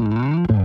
Mm-hmm.